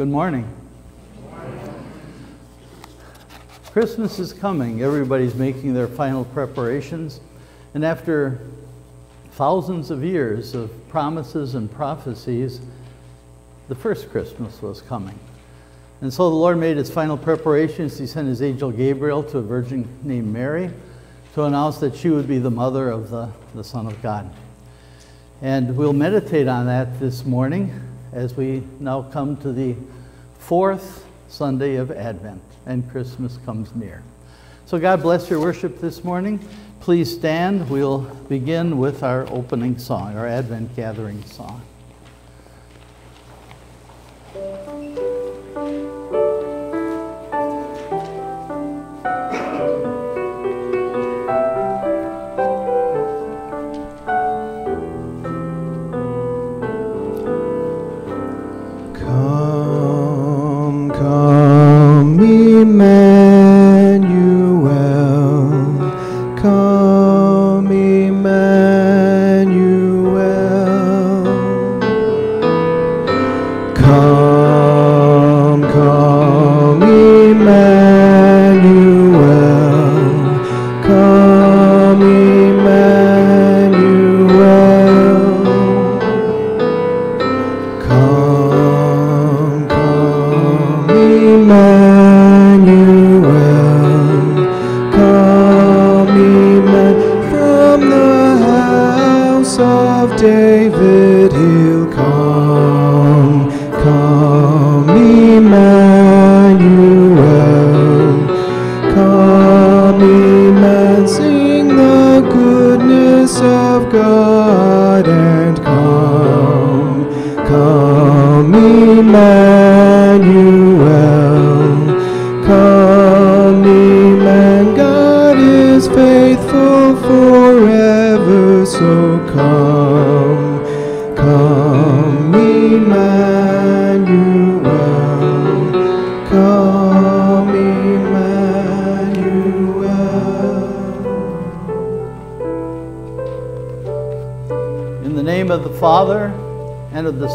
Good morning. Christmas is coming. Everybody's making their final preparations. And after thousands of years of promises and prophecies, the first Christmas was coming. And so the Lord made his final preparations. He sent his angel Gabriel to a virgin named Mary to announce that she would be the mother of the, the Son of God. And we'll meditate on that this morning as we now come to the fourth Sunday of Advent and Christmas comes near. So, God bless your worship this morning. Please stand. We'll begin with our opening song, our Advent gathering song.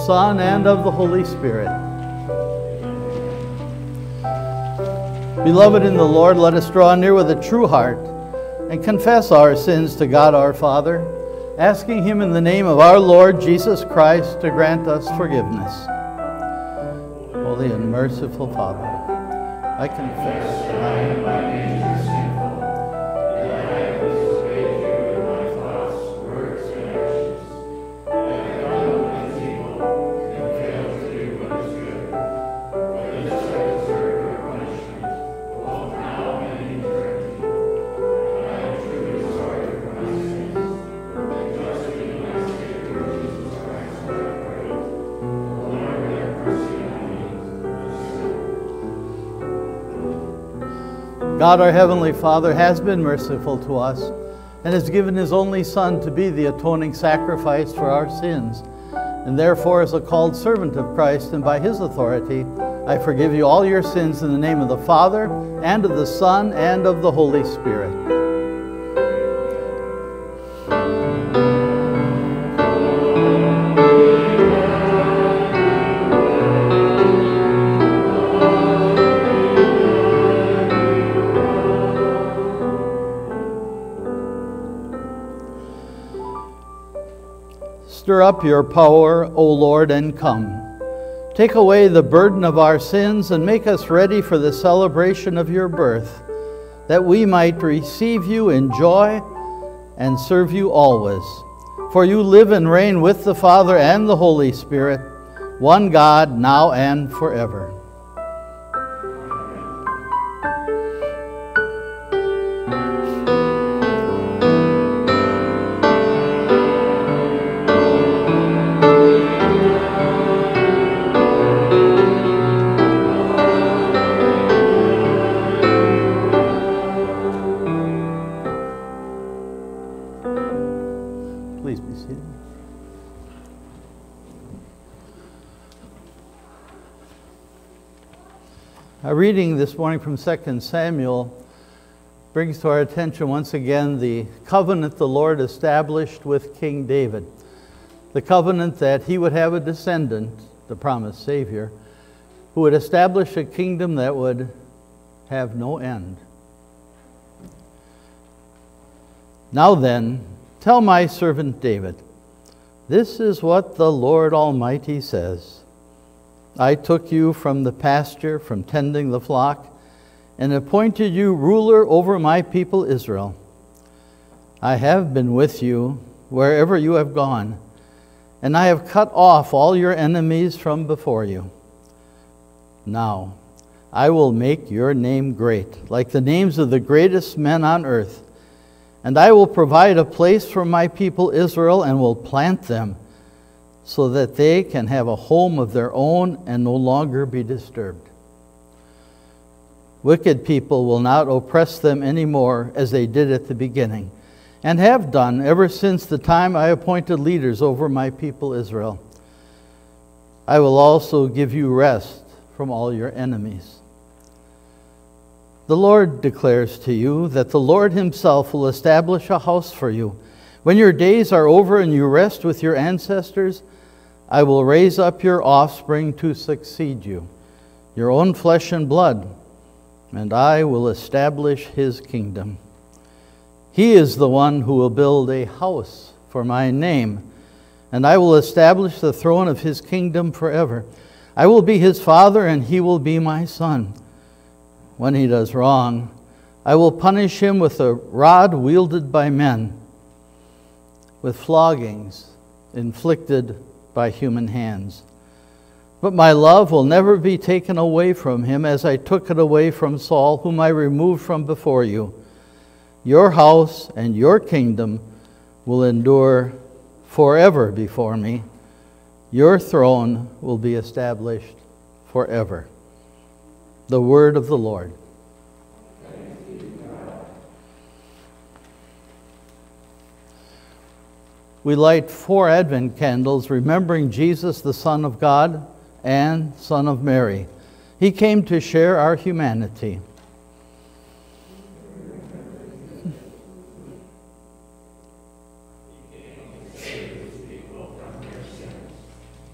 Son, and of the Holy Spirit. Beloved in the Lord, let us draw near with a true heart and confess our sins to God our Father, asking Him in the name of our Lord Jesus Christ to grant us forgiveness. Holy and merciful Father, I confess God, our Heavenly Father, has been merciful to us and has given His only Son to be the atoning sacrifice for our sins. And therefore, as a called servant of Christ and by His authority, I forgive you all your sins in the name of the Father, and of the Son, and of the Holy Spirit. Up your power, O Lord, and come. Take away the burden of our sins and make us ready for the celebration of your birth, that we might receive you in joy and serve you always. For you live and reign with the Father and the Holy Spirit, one God, now and forever. Reading this morning from 2 Samuel brings to our attention once again the covenant the Lord established with King David. The covenant that he would have a descendant, the promised Savior, who would establish a kingdom that would have no end. Now then, tell my servant David, this is what the Lord Almighty says I took you from the pasture, from tending the flock, and appointed you ruler over my people Israel. I have been with you wherever you have gone, and I have cut off all your enemies from before you. Now, I will make your name great, like the names of the greatest men on earth. And I will provide a place for my people Israel and will plant them so that they can have a home of their own and no longer be disturbed. Wicked people will not oppress them anymore as they did at the beginning, and have done ever since the time I appointed leaders over my people Israel. I will also give you rest from all your enemies. The Lord declares to you that the Lord Himself will establish a house for you. When your days are over and you rest with your ancestors, I will raise up your offspring to succeed you, your own flesh and blood, and I will establish His kingdom. He is the one who will build a house for my name, and I will establish the throne of His kingdom forever. I will be his father, and he will be my son. When he does wrong, I will punish him with a rod wielded by men, with floggings inflicted by human hands. But my love will never be taken away from him as I took it away from Saul, whom I removed from before you. Your house and your kingdom will endure forever before me your throne will be established forever. The word of the Lord. We light four Advent candles remembering Jesus, the Son of God and Son of Mary. He came to share our humanity.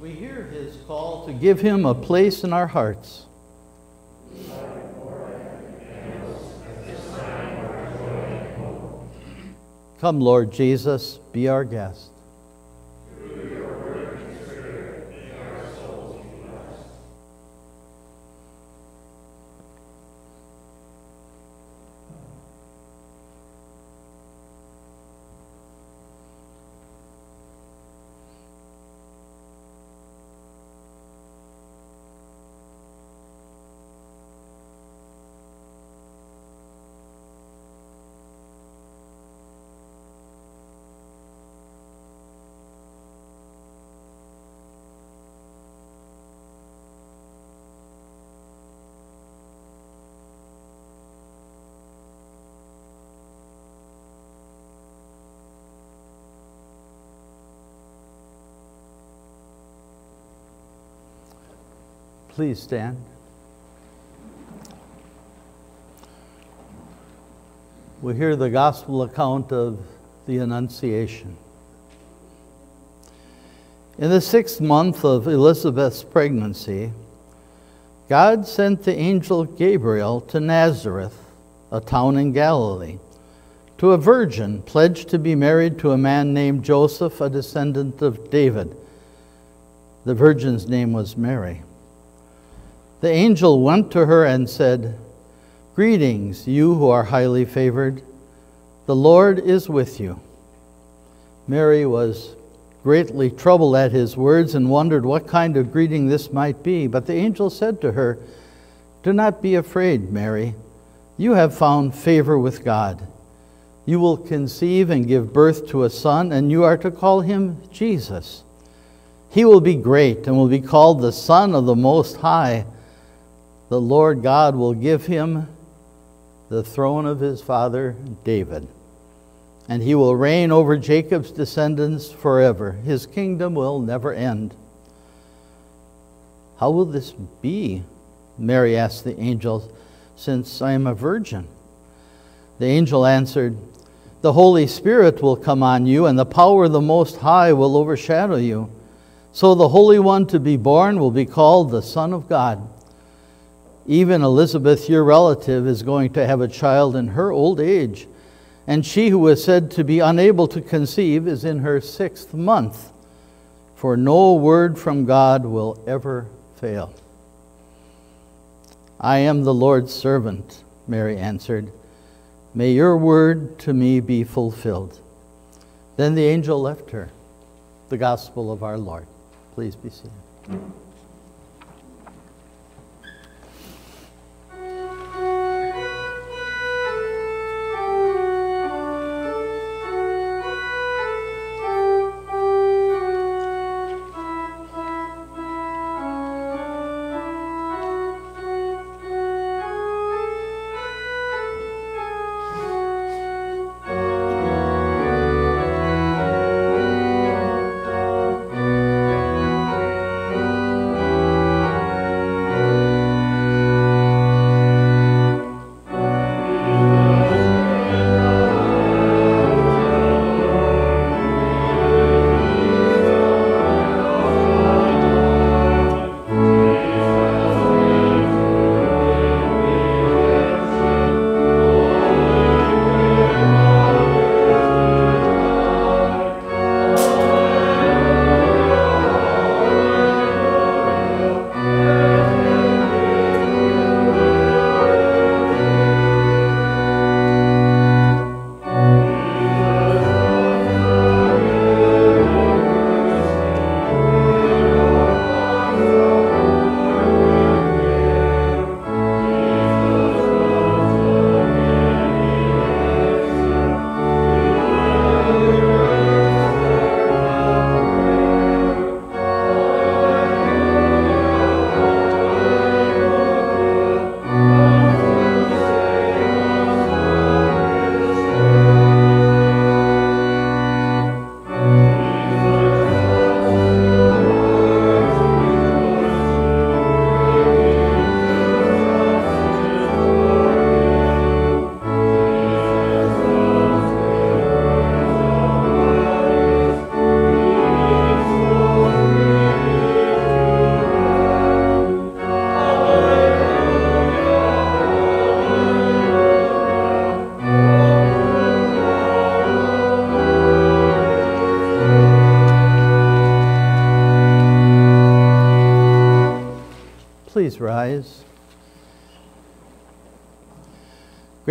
We hear his call to give him a place in our hearts. Come, Lord Jesus, be our guest. Please stand. We hear the gospel account of the Annunciation. In the sixth month of Elizabeth's pregnancy, God sent the angel Gabriel to Nazareth, a town in Galilee, to a virgin pledged to be married to a man named Joseph, a descendant of David. The virgin's name was Mary. The angel went to her and said, Greetings, you who are highly favored. The Lord is with you. Mary was greatly troubled at his words and wondered what kind of greeting this might be. But the angel said to her, Do not be afraid, Mary. You have found favor with God. You will conceive and give birth to a son, and you are to call him Jesus. He will be great and will be called the Son of the Most High the Lord God will give him the throne of his father David, and he will reign over Jacob's descendants forever. His kingdom will never end. How will this be? Mary asked the angel, since I am a virgin. The angel answered, The Holy Spirit will come on you, and the power of the Most High will overshadow you. So the Holy One to be born will be called the Son of God. Even Elizabeth, your relative, is going to have a child in her old age, and she who was said to be unable to conceive is in her sixth month, for no word from God will ever fail. I am the Lord's servant, Mary answered. May your word to me be fulfilled. Then the angel left her. The gospel of our Lord. Please be seated.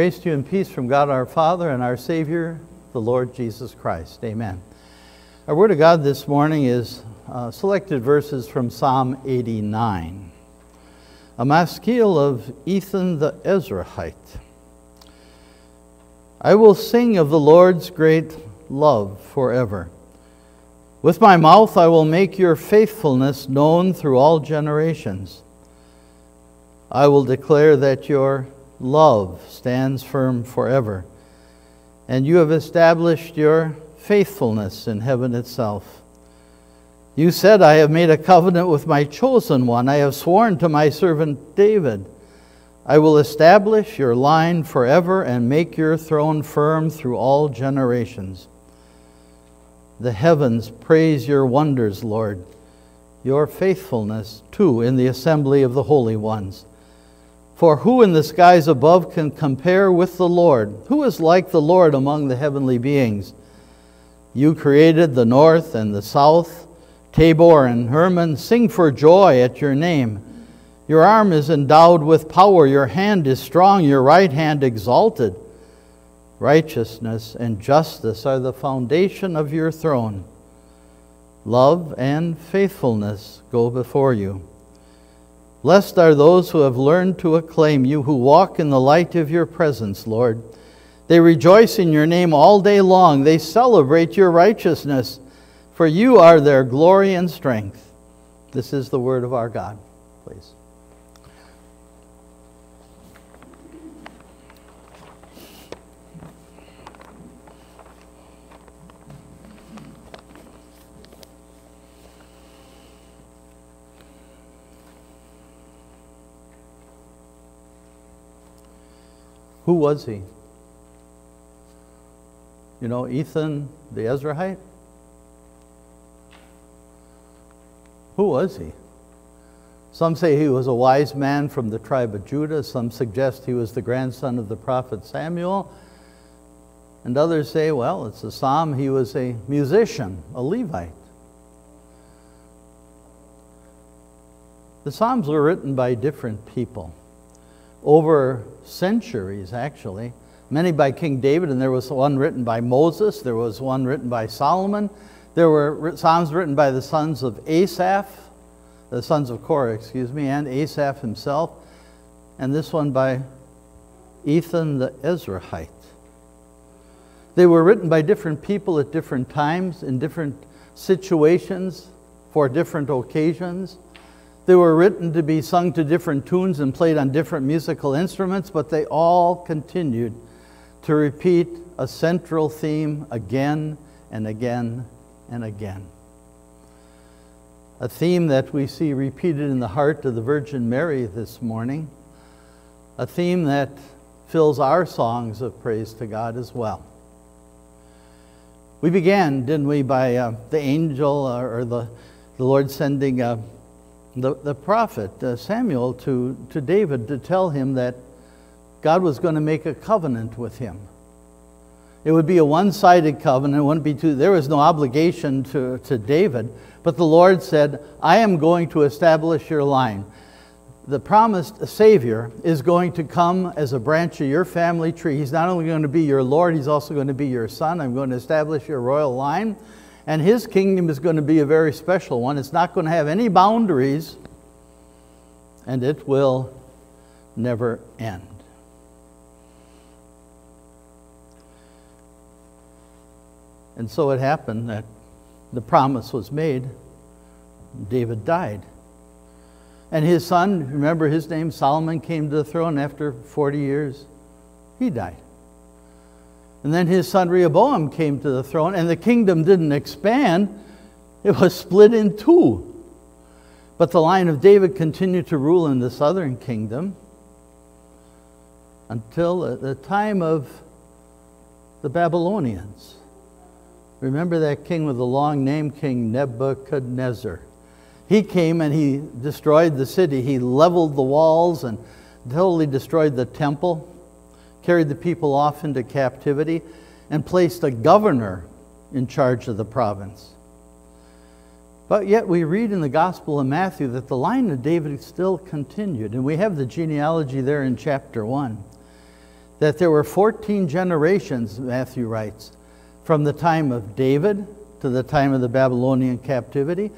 Grace to you and peace from God our Father and our Savior, the Lord Jesus Christ. Amen. Our Word of God this morning is uh, selected verses from Psalm 89, a maskil of Ethan the Ezrahite. I will sing of the Lord's great love forever. With my mouth I will make your faithfulness known through all generations. I will declare that your love stands firm forever, and you have established your faithfulness in heaven itself. You said, I have made a covenant with my chosen one. I have sworn to my servant David. I will establish your line forever and make your throne firm through all generations. The heavens praise your wonders, Lord, your faithfulness, too, in the assembly of the holy ones. For who in the skies above can compare with the Lord? Who is like the Lord among the heavenly beings? You created the north and the south. Tabor and Hermon sing for joy at your name. Your arm is endowed with power, your hand is strong, your right hand exalted. Righteousness and justice are the foundation of your throne. Love and faithfulness go before you. Blessed are those who have learned to acclaim you, who walk in the light of your presence, Lord. They rejoice in your name all day long. They celebrate your righteousness, for you are their glory and strength. This is the word of our God. Please. Who was he? You know, Ethan the Ezrahite? Who was he? Some say he was a wise man from the tribe of Judah. Some suggest he was the grandson of the prophet Samuel. And others say, well, it's a psalm. He was a musician, a Levite. The Psalms were written by different people over centuries, actually. Many by King David, and there was one written by Moses, there was one written by Solomon, there were Psalms written by the sons of Asaph, the sons of Korah, excuse me, and Asaph himself, and this one by Ethan the Ezrahite. They were written by different people at different times, in different situations, for different occasions. They were written to be sung to different tunes and played on different musical instruments, but they all continued to repeat a central theme again and again and again. A theme that we see repeated in the heart of the Virgin Mary this morning, a theme that fills our songs of praise to God as well. We began, didn't we, by uh, the angel uh, or the, the Lord sending uh, the, the prophet uh, Samuel to, to David to tell him that God was going to make a covenant with him. It would be a one sided covenant, it wouldn't be two. There was no obligation to, to David, but the Lord said, I am going to establish your line. The promised Savior is going to come as a branch of your family tree. He's not only going to be your Lord, he's also going to be your son. I'm going to establish your royal line. And his kingdom is going to be a very special one. It's not going to have any boundaries, and it will never end. And so it happened that the promise was made. David died. And his son, remember his name, Solomon, came to the throne after 40 years. He died. And then his son Rehoboam came to the throne, and the kingdom didn't expand, it was split in two. But the line of David continued to rule in the southern kingdom until the time of the Babylonians. Remember that king with the long name, King Nebuchadnezzar. He came and he destroyed the city. He leveled the walls and totally destroyed the temple, carried the people off into captivity, and placed a governor in charge of the province. But yet we read in the Gospel of Matthew that the line of David still continued. And we have the genealogy there in chapter 1. That there were 14 generations, Matthew writes, from the time of David to the time of the Babylonian captivity,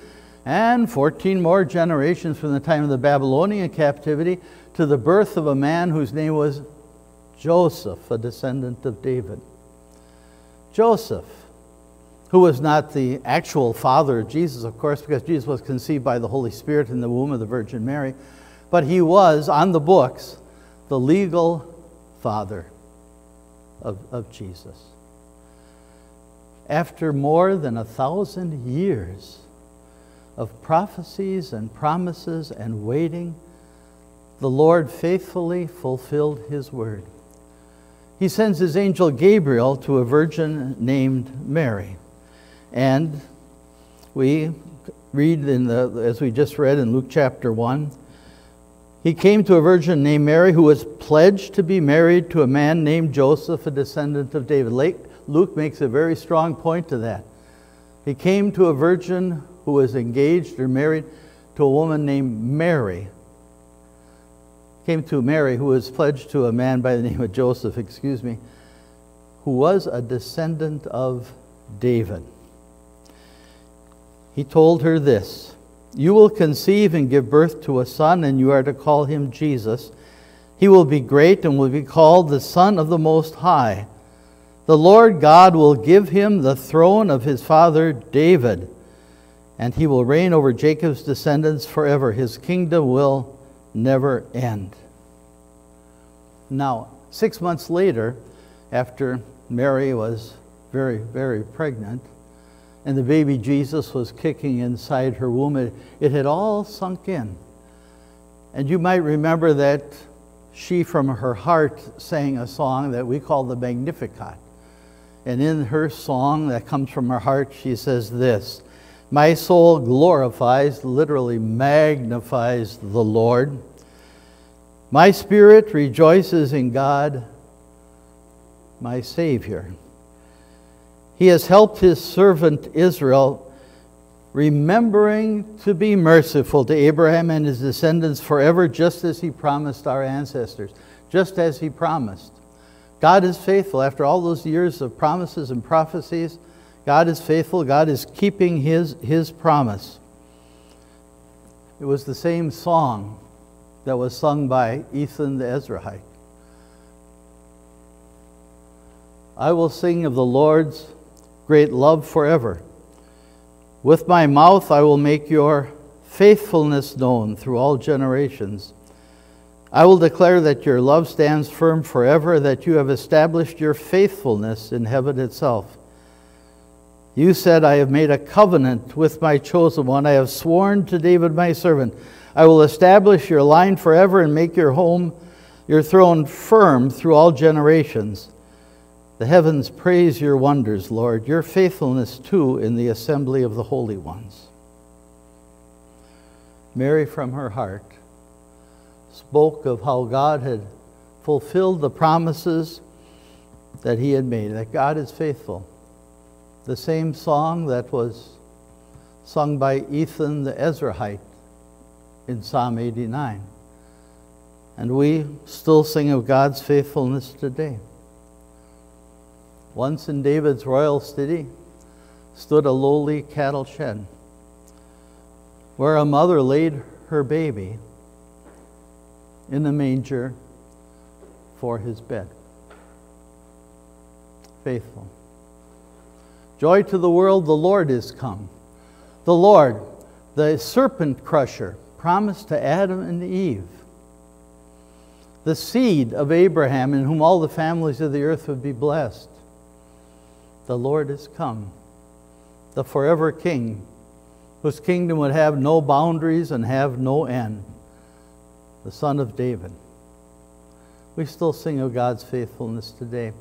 and 14 more generations from the time of the Babylonian captivity to the birth of a man whose name was Joseph, a descendant of David. Joseph, who was not the actual father of Jesus, of course, because Jesus was conceived by the Holy Spirit in the womb of the Virgin Mary, but he was, on the books, the legal father of, of Jesus after more than a thousand years of prophecies and promises and waiting, the Lord faithfully fulfilled his word. He sends his angel Gabriel to a virgin named Mary. And we read in the, as we just read in Luke chapter 1, he came to a virgin named Mary who was pledged to be married to a man named Joseph, a descendant of David. Luke makes a very strong point to that. He came to a virgin who was engaged or married to a woman named Mary. Came to Mary, who was pledged to a man by the name of Joseph, excuse me, who was a descendant of David. He told her this You will conceive and give birth to a son, and you are to call him Jesus. He will be great and will be called the Son of the Most High. The Lord God will give him the throne of his father David, and he will reign over Jacob's descendants forever. His kingdom will never end. Now, six months later, after Mary was very, very pregnant, and the baby Jesus was kicking inside her womb, it, it had all sunk in. And you might remember that she, from her heart, sang a song that we call the Magnificat. And in her song that comes from her heart, she says this My soul glorifies, literally magnifies the Lord. My spirit rejoices in God, my Savior. He has helped his servant Israel, remembering to be merciful to Abraham and his descendants forever, just as he promised our ancestors, just as he promised. God is faithful. After all those years of promises and prophecies, God is faithful. God is keeping his, his promise. It was the same song that was sung by Ethan the Ezrahite. I will sing of the Lord's great love forever. With my mouth I will make your faithfulness known through all generations. I will declare that your love stands firm forever, that you have established your faithfulness in heaven itself. You said, I have made a covenant with my chosen one. I have sworn to David my servant. I will establish your line forever and make your home, your throne firm through all generations. The heavens praise your wonders, Lord, your faithfulness too in the assembly of the holy ones. Mary, from her heart, spoke of how God had fulfilled the promises that he had made, that God is faithful the same song that was sung by Ethan the Ezrahite in Psalm 89. And we still sing of God's faithfulness today. Once in David's royal city stood a lowly cattle shed where a mother laid her baby in the manger for his bed. Faithful. Joy to the world, the Lord is come. The Lord, the serpent crusher, promised to Adam and Eve. The seed of Abraham, in whom all the families of the earth would be blessed. The Lord is come, the forever King, whose kingdom would have no boundaries and have no end. The Son of David. We still sing of God's faithfulness today.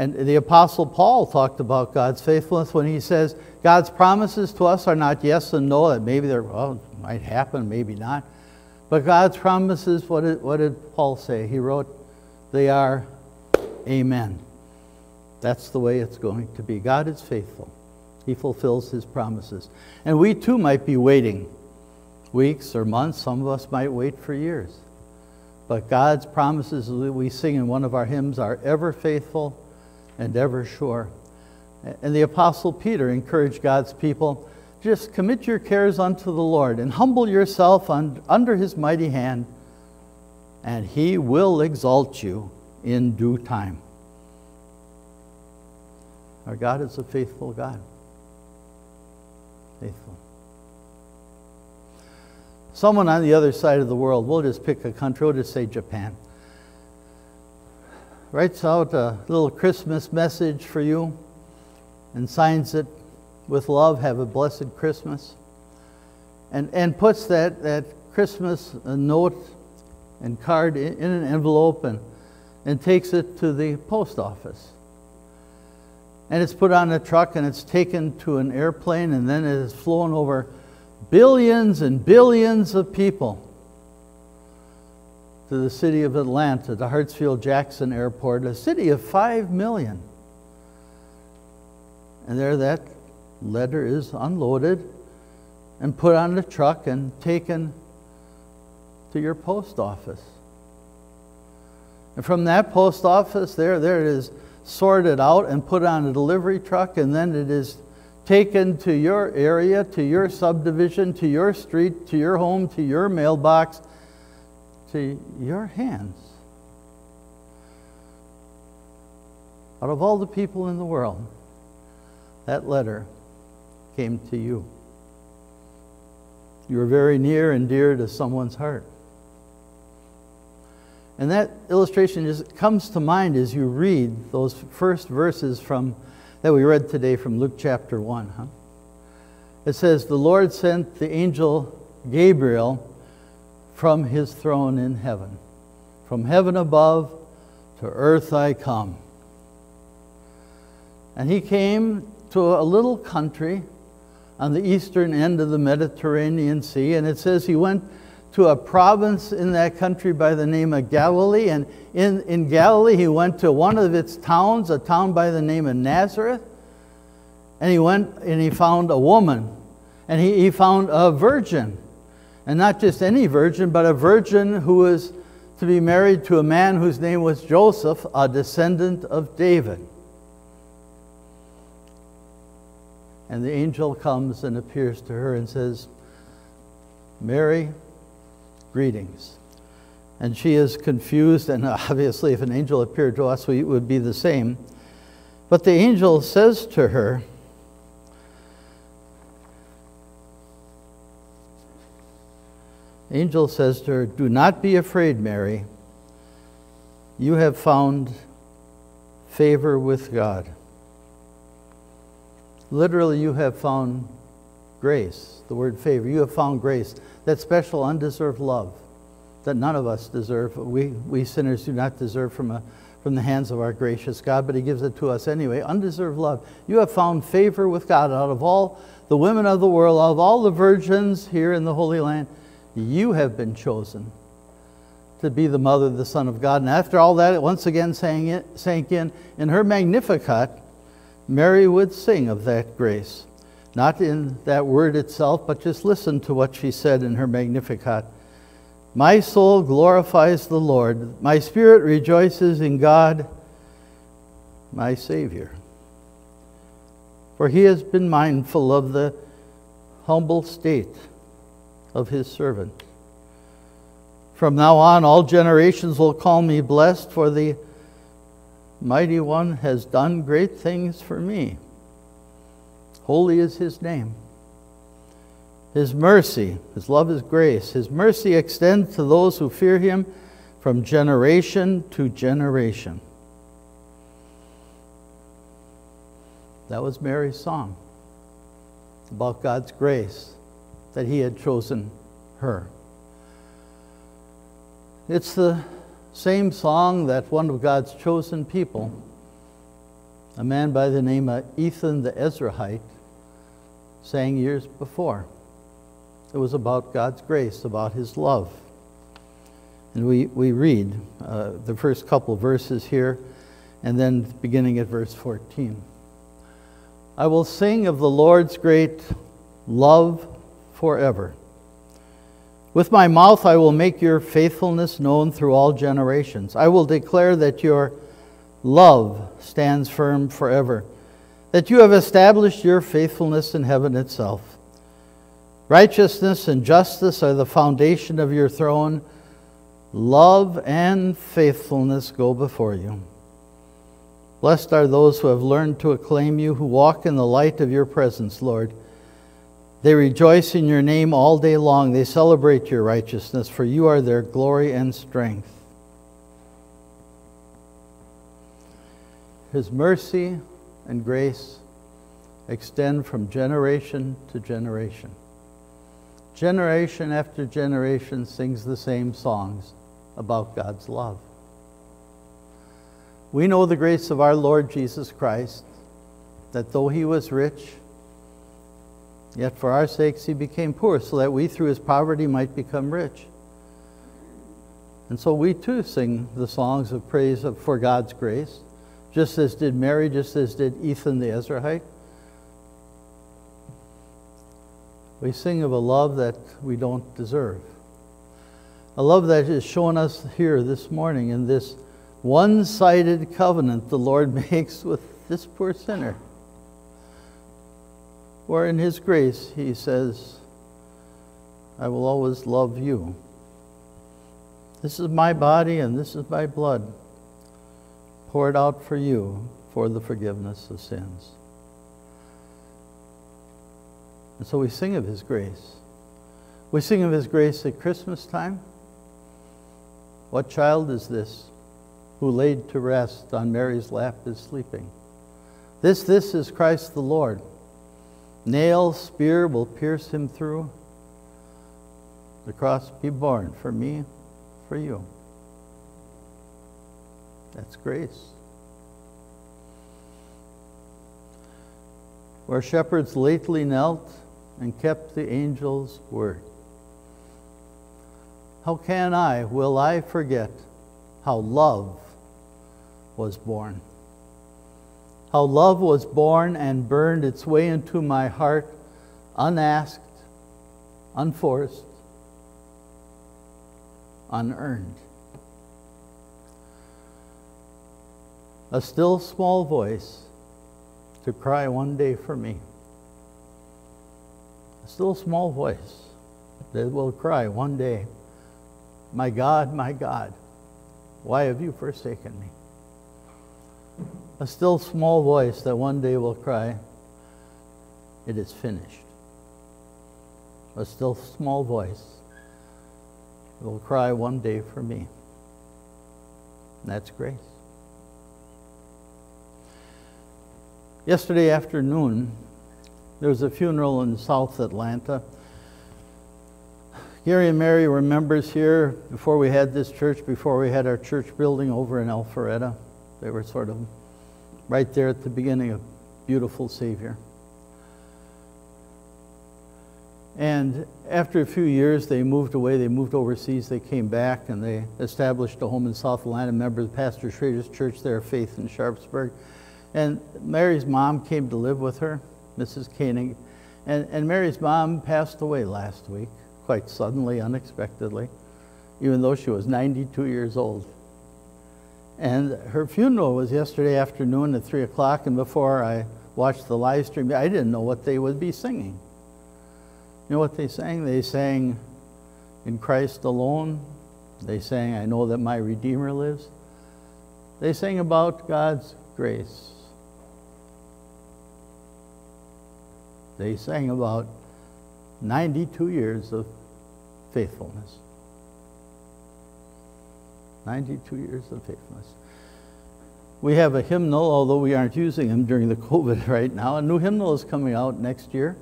And the Apostle Paul talked about God's faithfulness when he says, God's promises to us are not yes and no, that maybe they're, well, might happen, maybe not. But God's promises, what did, what did Paul say? He wrote, they are amen. That's the way it's going to be. God is faithful. He fulfills his promises. And we too might be waiting weeks or months. Some of us might wait for years. But God's promises that we sing in one of our hymns are ever faithful and ever sure. And the Apostle Peter encouraged God's people just commit your cares unto the Lord and humble yourself under his mighty hand, and he will exalt you in due time. Our God is a faithful God. Faithful. Someone on the other side of the world, we'll just pick a country, we'll just say Japan writes out a little Christmas message for you and signs it with love, have a blessed Christmas, and, and puts that, that Christmas uh, note and card in, in an envelope and, and takes it to the post office. And it's put on a truck and it's taken to an airplane and then it is flown over billions and billions of people to the city of Atlanta, to Hartsfield Jackson Airport, a city of 5 million. And there that letter is unloaded and put on a truck and taken to your post office. And from that post office, there, there it is sorted out and put on a delivery truck, and then it is taken to your area, to your subdivision, to your street, to your home, to your mailbox, to your hands. Out of all the people in the world, that letter came to you. You were very near and dear to someone's heart. And that illustration just comes to mind as you read those first verses from that we read today from Luke chapter 1. Huh? It says, The Lord sent the angel Gabriel from his throne in heaven. From heaven above to earth I come. And he came to a little country, on the eastern end of the Mediterranean Sea. And it says he went to a province in that country by the name of Galilee. And in, in Galilee, he went to one of its towns, a town by the name of Nazareth. And he went and he found a woman. And he, he found a virgin. And not just any virgin, but a virgin who was to be married to a man whose name was Joseph, a descendant of David. And the angel comes and appears to her and says, Mary, greetings. And she is confused, and obviously, if an angel appeared to us, we would be the same. But the angel says to her, angel says to her, Do not be afraid, Mary. You have found favor with God. Literally, you have found grace, the word favor. You have found grace, that special undeserved love that none of us deserve. We, we sinners do not deserve from, a, from the hands of our gracious God, but He gives it to us anyway. Undeserved love. You have found favor with God out of all the women of the world, out of all the virgins here in the Holy Land. You have been chosen to be the mother of the Son of God. And after all that, it once again it, sank in, in her Magnificat, Mary would sing of that grace. Not in that word itself, but just listen to what she said in her Magnificat. My soul glorifies the Lord. My spirit rejoices in God, my Savior. For he has been mindful of the humble state of his servant. From now on, all generations will call me blessed, for the mighty one has done great things for me. Holy is his name. His mercy, his love is grace. His mercy extends to those who fear him from generation to generation. That was Mary's song about God's grace that he had chosen her. It's the same song that one of God's chosen people, a man by the name of Ethan the Ezrahite, sang years before. It was about God's grace, about his love. And we, we read uh, the first couple verses here, and then beginning at verse 14. I will sing of the Lord's great love forever. With my mouth I will make your faithfulness known through all generations. I will declare that your love stands firm forever, that you have established your faithfulness in heaven itself. Righteousness and justice are the foundation of your throne. Love and faithfulness go before you. Blessed are those who have learned to acclaim you, who walk in the light of your presence, Lord. They rejoice in your name all day long. They celebrate your righteousness, for you are their glory and strength. His mercy and grace extend from generation to generation. Generation after generation sings the same songs about God's love. We know the grace of our Lord Jesus Christ, that though he was rich, yet for our sakes he became poor, so that we through his poverty might become rich. And so we too sing the songs of praise for God's grace, just as did Mary, just as did Ethan the Ezrahite. We sing of a love that we don't deserve. A love that is shown us here this morning in this one sided covenant the Lord makes with this poor sinner. Where in His grace He says, I will always love you. This is my body and this is my blood poured out for you for the forgiveness of sins. And so we sing of His grace. We sing of His grace at Christmas time. What child is this who laid to rest on Mary's lap is sleeping? This, this is Christ the Lord. Nail, spear will pierce him through. The cross be borne for me, for you. That's grace. Where shepherds lately knelt, and kept the angel's word. How can I, will I forget how love was born? How love was born and burned its way into my heart, unasked, unforced, unearned. A still small voice to cry one day for me. A still small voice that will cry one day, My God, my God, why have you forsaken me? A still small voice that one day will cry, It is finished. A still small voice will cry one day for me. And that's grace. Yesterday afternoon, there was a funeral in South Atlanta. Gary and Mary were members here before we had this church, before we had our church building over in Alpharetta. They were sort of right there at the beginning of Beautiful Savior. And after a few years, they moved away. They moved overseas. They came back and they established a home in South Atlanta, member of Pastor Schrader's church there, Faith in Sharpsburg. And Mary's mom came to live with her, Mrs. Koenig. And, and Mary's mom passed away last week, quite suddenly, unexpectedly, even though she was 92 years old. And her funeral was yesterday afternoon at 3 o'clock, and before I watched the live stream, I didn't know what they would be singing. You know what they sang? They sang, In Christ alone. They sang, I know that my Redeemer lives. They sang about God's grace. they sang about 92 years of faithfulness. 92 years of faithfulness. We have a hymnal, although we aren't using them during the COVID right now. A new hymnal is coming out next year.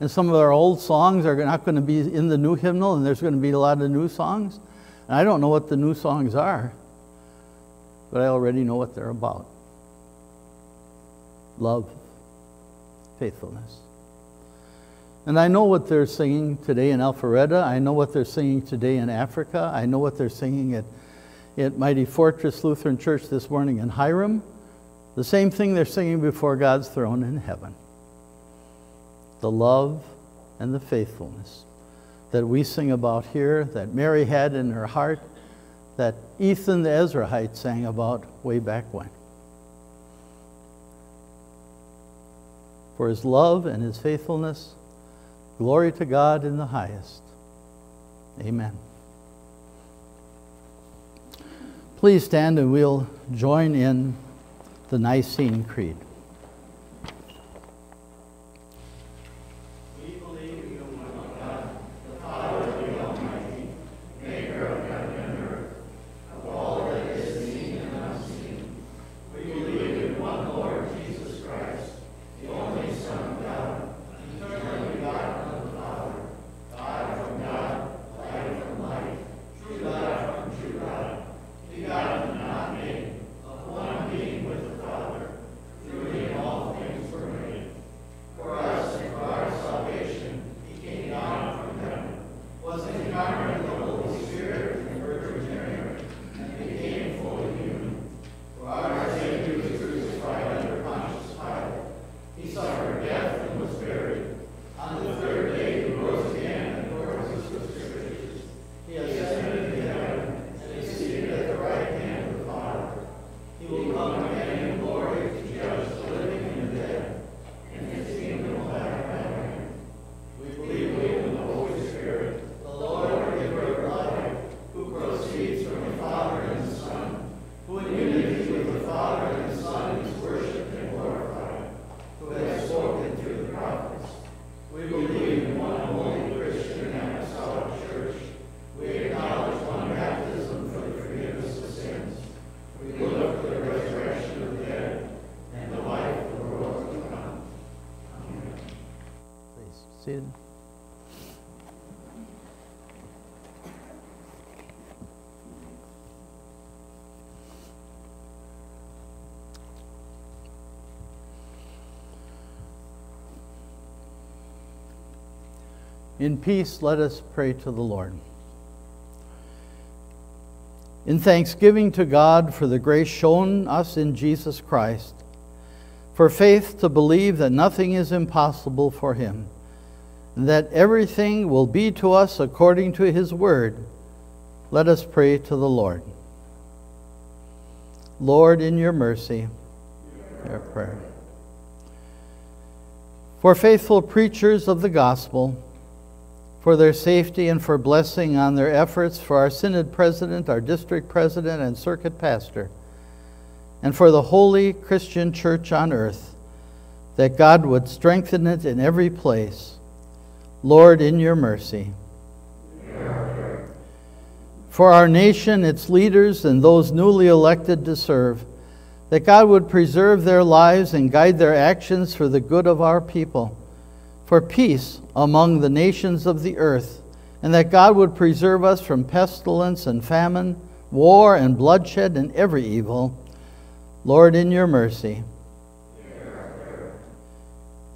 And some of our old songs are not going to be in the new hymnal, and there's going to be a lot of new songs. And I don't know what the new songs are, but I already know what they're about love, faithfulness. And I know what they're singing today in Alpharetta. I know what they're singing today in Africa. I know what they're singing at, at Mighty Fortress Lutheran Church this morning in Hiram. The same thing they're singing before God's throne in heaven. The love and the faithfulness that we sing about here, that Mary had in her heart, that Ethan the Ezrahite sang about way back when. For his love and his faithfulness, Glory to God in the highest. Amen. Please stand and we'll join in the Nicene Creed. In peace, let us pray to the Lord. In thanksgiving to God for the grace shown us in Jesus Christ, for faith to believe that nothing is impossible for him that everything will be to us according to his word, let us pray to the Lord. Lord, in your mercy, hear prayer. For faithful preachers of the gospel, for their safety and for blessing on their efforts, for our synod president, our district president, and circuit pastor, and for the holy Christian church on earth, that God would strengthen it in every place. Lord, in your mercy. For our nation, its leaders, and those newly elected to serve, that God would preserve their lives and guide their actions for the good of our people for peace among the nations of the earth, and that God would preserve us from pestilence and famine, war and bloodshed and every evil. Lord, in your mercy.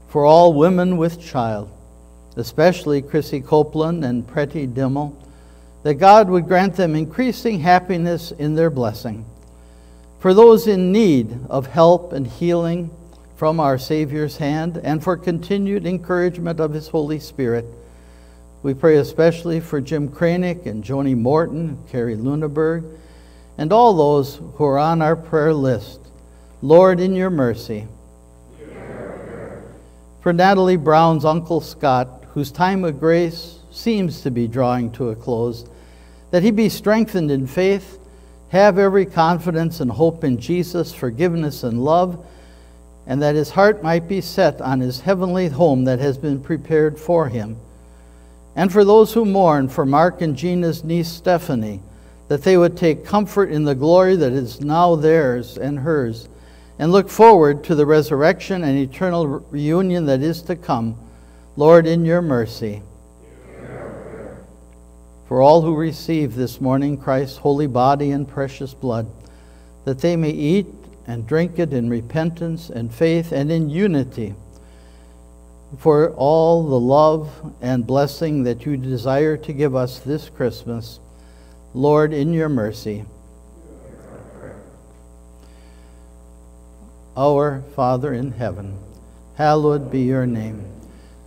For all women with child, especially Chrissy Copeland and Pretty Dimmel, that God would grant them increasing happiness in their blessing. For those in need of help and healing, from our Savior's hand and for continued encouragement of His Holy Spirit. We pray especially for Jim Kranick and Joni Morton, Carrie Luneberg, and all those who are on our prayer list. Lord, in your mercy. For Natalie Brown's Uncle Scott, whose time of grace seems to be drawing to a close, that he be strengthened in faith, have every confidence and hope in Jesus, forgiveness and love, and that his heart might be set on his heavenly home that has been prepared for him. And for those who mourn for Mark and Gina's niece Stephanie, that they would take comfort in the glory that is now theirs and hers, and look forward to the resurrection and eternal reunion that is to come. Lord, in your mercy. For all who receive this morning Christ's holy body and precious blood, that they may eat and drink it in repentance and faith and in unity for all the love and blessing that you desire to give us this Christmas. Lord, in your mercy. Our Father in heaven, hallowed be your name.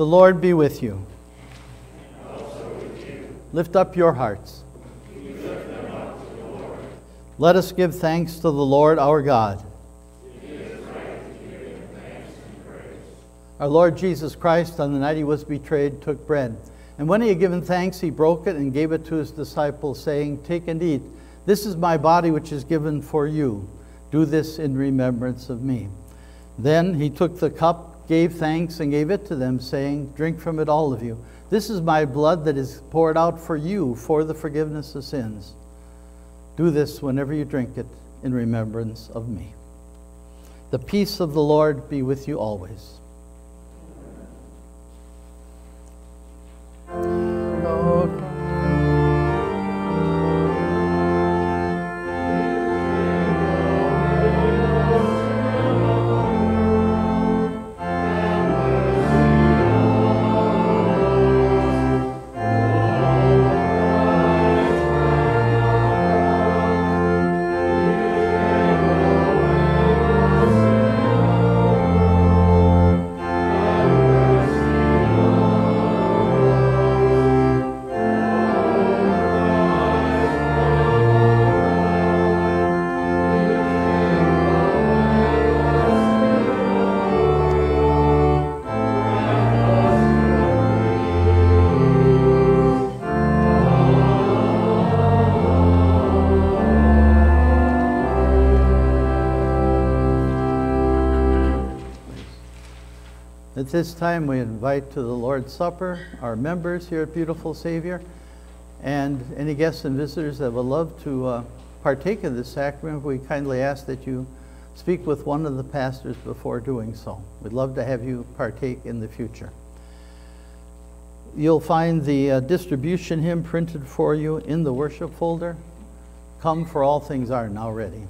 The Lord be with you. With you. Lift up your hearts. Let us give thanks to the Lord our God. Our Lord Jesus Christ, on the night he was betrayed, took bread. And when he had given thanks, he broke it and gave it to his disciples, saying, Take and eat. This is my body, which is given for you. Do this in remembrance of me. Then he took the cup, gave thanks, and gave it to them, saying, Drink from it, all of you. This is my blood that is poured out for you for the forgiveness of sins. Do this whenever you drink it in remembrance of me. The peace of the Lord be with you always. At this time, we invite to the Lord's Supper our members here at Beautiful Savior and any guests and visitors that would love to uh, partake of this sacrament. We kindly ask that you speak with one of the pastors before doing so. We'd love to have you partake in the future. You'll find the uh, distribution hymn printed for you in the worship folder. Come, for all things are now ready.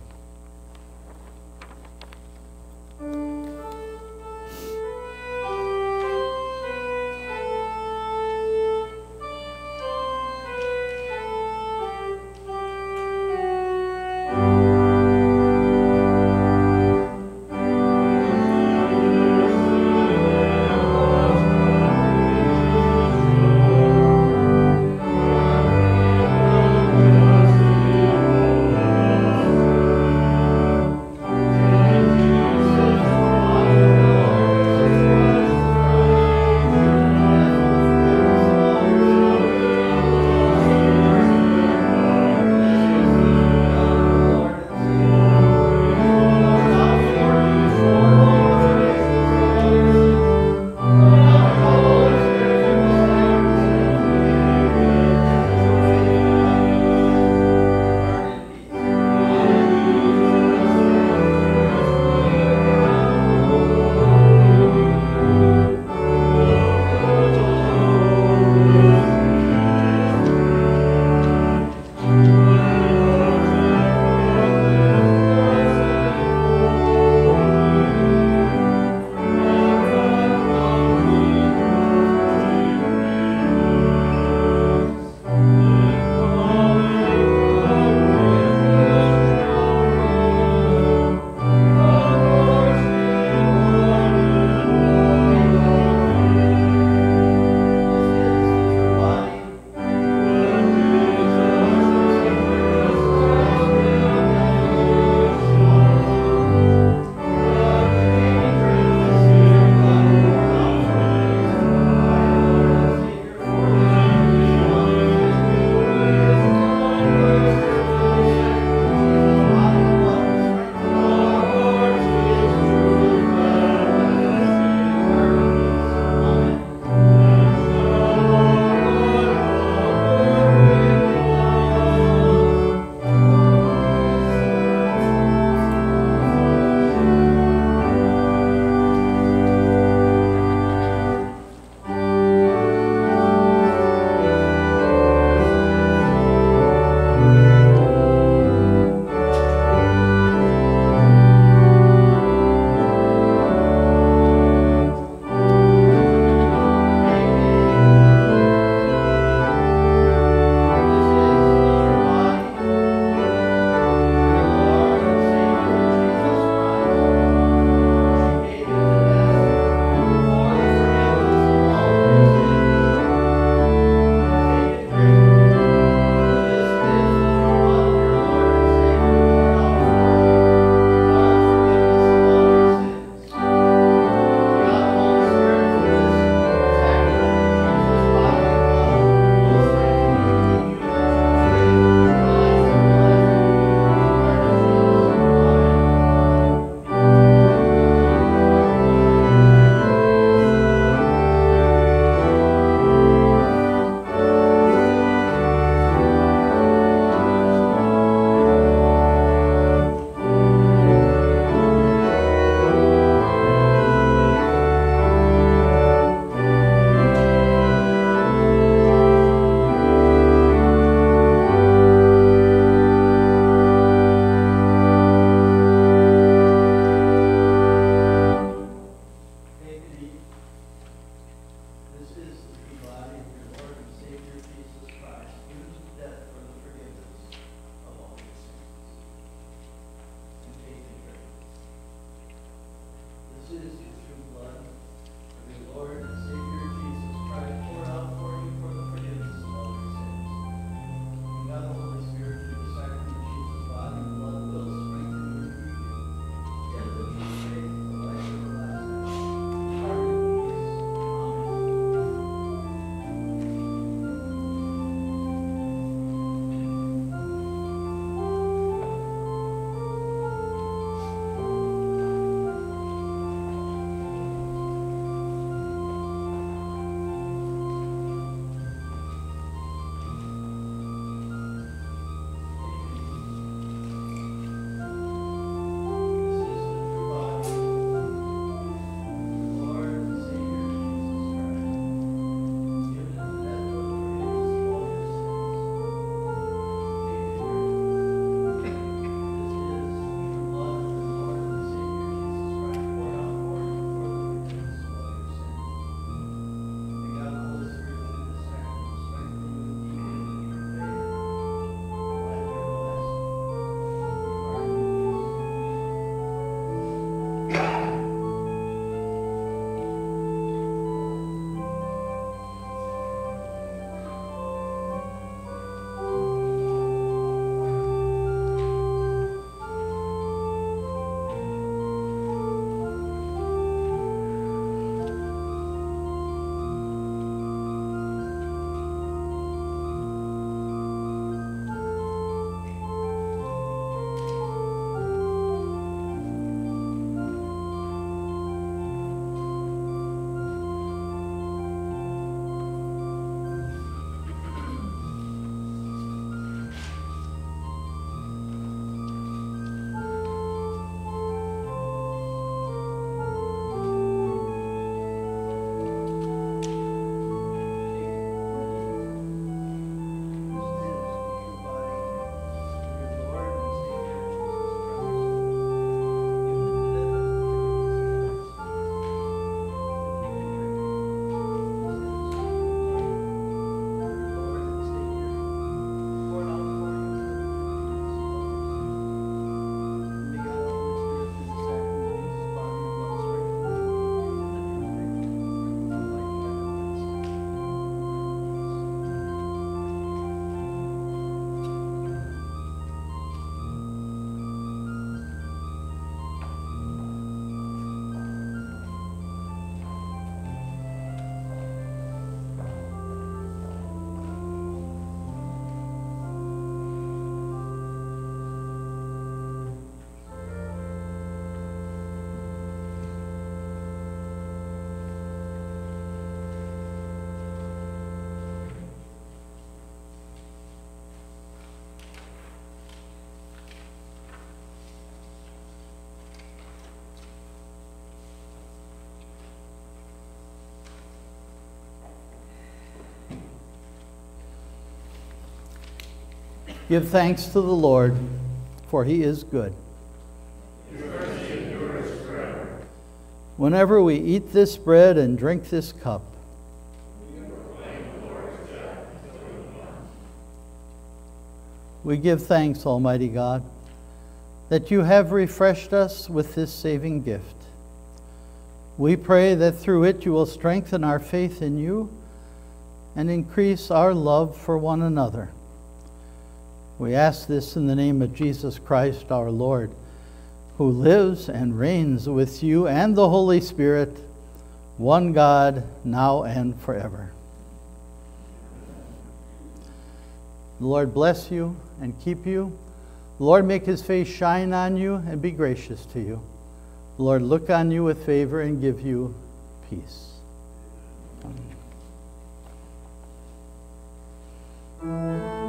Give thanks to the Lord, for he is good. Whenever we eat this bread and drink this cup, we give thanks, Almighty God, that you have refreshed us with this saving gift. We pray that through it you will strengthen our faith in you and increase our love for one another. We ask this in the name of Jesus Christ our Lord, who lives and reigns with you and the Holy Spirit, one God, now and forever. The Lord bless you and keep you. The Lord make his face shine on you and be gracious to you. The Lord look on you with favor and give you peace. Amen.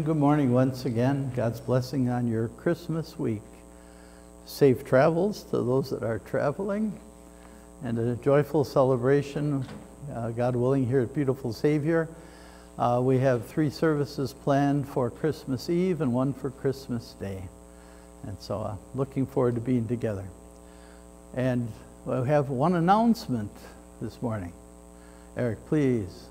And good morning once again. God's blessing on your Christmas week. Safe travels to those that are traveling, and a joyful celebration, uh, God willing, here at Beautiful Savior. Uh, we have three services planned for Christmas Eve and one for Christmas Day. And so, uh, looking forward to being together. And we have one announcement this morning. Eric, please.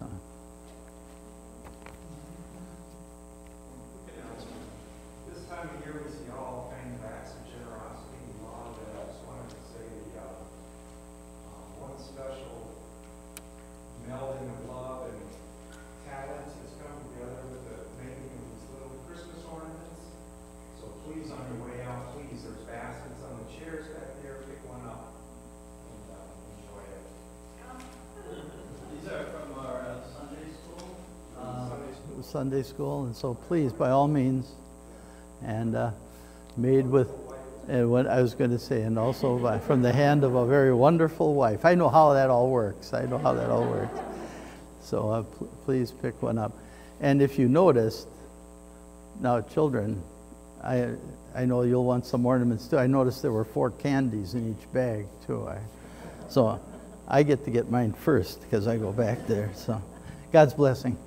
School, and so please, by all means, and uh, made with, and what I was going to say, and also by, from the hand of a very wonderful wife. I know how that all works. I know how that all works. So uh, pl please pick one up. And if you noticed, now children, I, I know you'll want some ornaments too. I noticed there were four candies in each bag too. I, so I get to get mine first because I go back there. So, God's blessing.